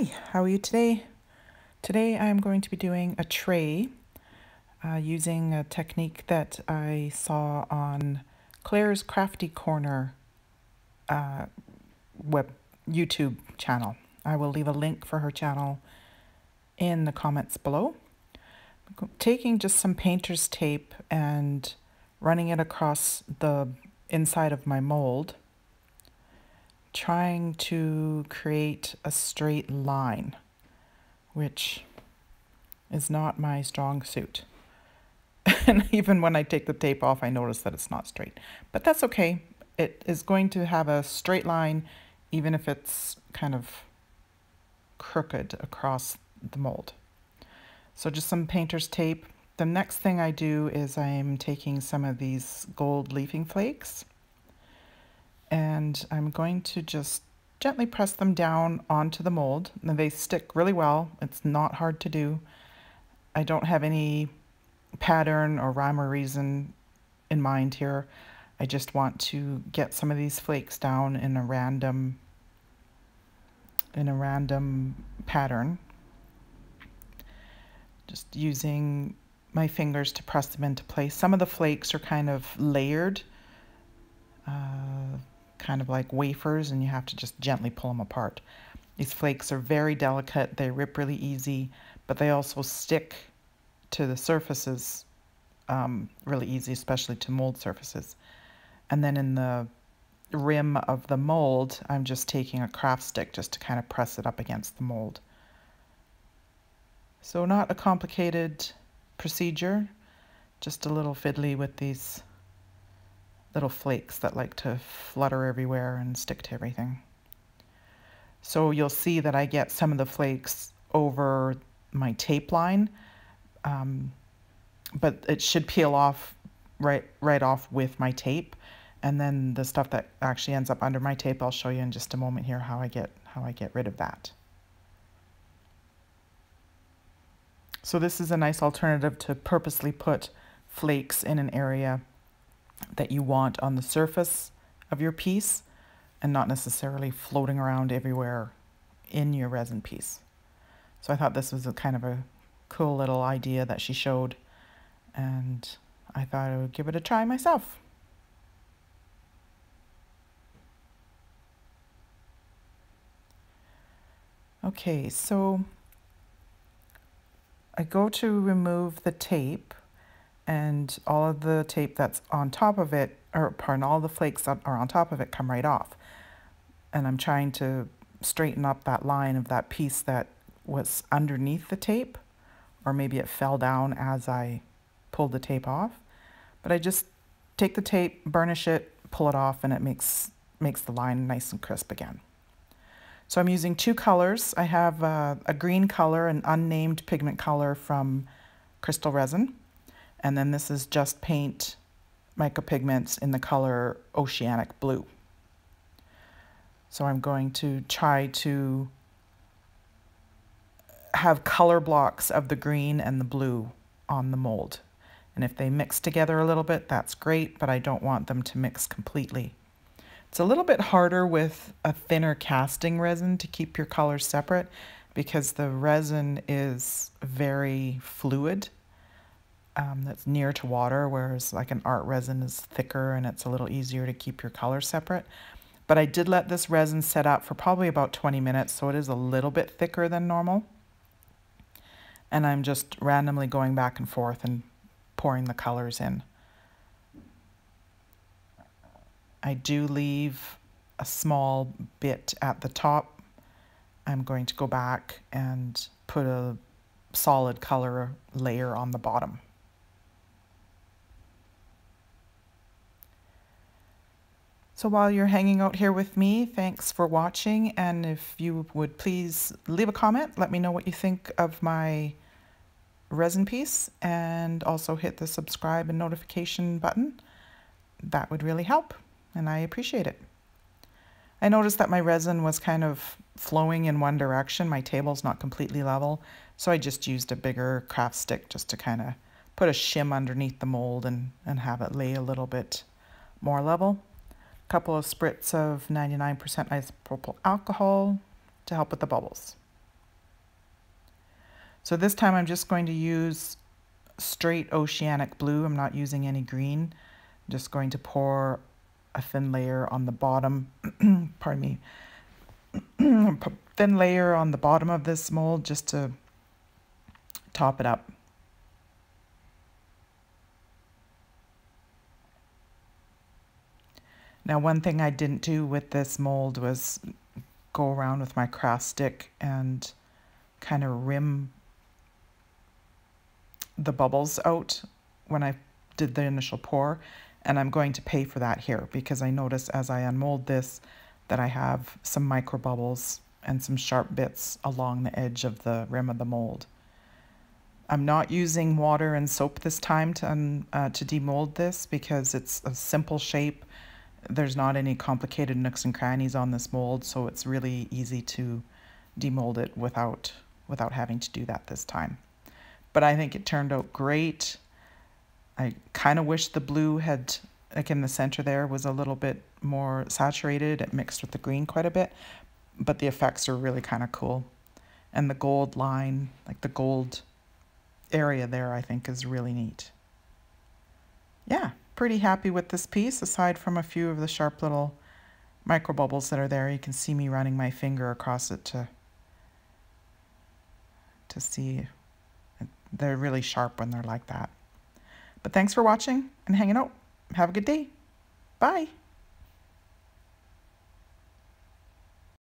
Hi, how are you today? Today I'm going to be doing a tray uh, using a technique that I saw on Claire's Crafty Corner uh, web YouTube channel. I will leave a link for her channel in the comments below. taking just some painter's tape and running it across the inside of my mold trying to create a straight line, which is not my strong suit. and even when I take the tape off, I notice that it's not straight. But that's okay. It is going to have a straight line, even if it's kind of crooked across the mold. So just some painter's tape. The next thing I do is I'm taking some of these gold leafing flakes and I'm going to just gently press them down onto the mold. And they stick really well. It's not hard to do. I don't have any pattern or rhyme or reason in mind here. I just want to get some of these flakes down in a random in a random pattern. Just using my fingers to press them into place. Some of the flakes are kind of layered. Uh, kind of like wafers and you have to just gently pull them apart. These flakes are very delicate, they rip really easy, but they also stick to the surfaces um, really easy, especially to mold surfaces. And then in the rim of the mold, I'm just taking a craft stick just to kind of press it up against the mold. So not a complicated procedure, just a little fiddly with these little flakes that like to flutter everywhere and stick to everything. So you'll see that I get some of the flakes over my tape line, um, but it should peel off right, right off with my tape. And then the stuff that actually ends up under my tape, I'll show you in just a moment here how I get, how I get rid of that. So this is a nice alternative to purposely put flakes in an area that you want on the surface of your piece and not necessarily floating around everywhere in your resin piece. So I thought this was a kind of a cool little idea that she showed and I thought I would give it a try myself. Okay, so I go to remove the tape and all of the tape that's on top of it, or pardon, all the flakes that are on top of it come right off. And I'm trying to straighten up that line of that piece that was underneath the tape, or maybe it fell down as I pulled the tape off. But I just take the tape, burnish it, pull it off, and it makes, makes the line nice and crisp again. So I'm using two colors. I have a, a green color, an unnamed pigment color from Krystal Resin. And then this is just paint micropigments in the color Oceanic Blue. So I'm going to try to have color blocks of the green and the blue on the mold. And if they mix together a little bit, that's great, but I don't want them to mix completely. It's a little bit harder with a thinner casting resin to keep your colors separate because the resin is very fluid um, that's near to water, whereas like an art resin is thicker and it's a little easier to keep your colors separate. But I did let this resin set up for probably about 20 minutes, so it is a little bit thicker than normal. And I'm just randomly going back and forth and pouring the colors in. I do leave a small bit at the top. I'm going to go back and put a solid color layer on the bottom. So while you're hanging out here with me, thanks for watching. And if you would please leave a comment, let me know what you think of my resin piece and also hit the subscribe and notification button. That would really help and I appreciate it. I noticed that my resin was kind of flowing in one direction. My table's not completely level, so I just used a bigger craft stick just to kind of put a shim underneath the mold and, and have it lay a little bit more level couple of spritz of 99% isopropyl alcohol to help with the bubbles. So this time I'm just going to use straight oceanic blue. I'm not using any green. I'm just going to pour a thin layer on the bottom, pardon me, thin layer on the bottom of this mold just to top it up. Now one thing I didn't do with this mold was go around with my craft stick and kind of rim the bubbles out when I did the initial pour and I'm going to pay for that here because I notice as I unmold this that I have some micro bubbles and some sharp bits along the edge of the rim of the mold. I'm not using water and soap this time to, un, uh, to demold this because it's a simple shape. There's not any complicated nooks and crannies on this mold, so it's really easy to demold it without, without having to do that this time. But I think it turned out great. I kind of wish the blue had, like in the center there, was a little bit more saturated. It mixed with the green quite a bit, but the effects are really kind of cool. And the gold line, like the gold area there, I think is really neat. Yeah, pretty happy with this piece, aside from a few of the sharp little micro bubbles that are there. You can see me running my finger across it to, to see. They're really sharp when they're like that. But thanks for watching and hanging out. Have a good day. Bye.